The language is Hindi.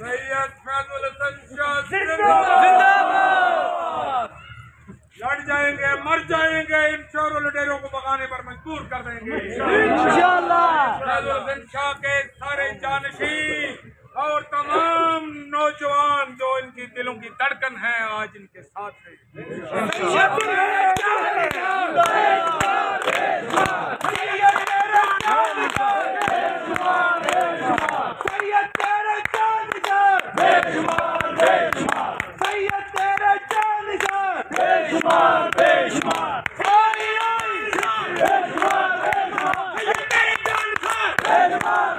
सैयद फैजुल लड़ जाएँगे मर जाएँगे इन चोरों लुटेरों को भगाने पर मजबूर कर देंगे। इंशाल्लाह। फैजुल शाह के सारे जानशी और तमाम नौजवान जो इनकी दिलों की धड़कन है आज इनके साथ है। बेशुमार बेशुमार सैयद तेरे चांद का बेशुमार बेशुमार सारी आई बेशुमार बेशुमार सैयद तेरे चांद का बेशुमार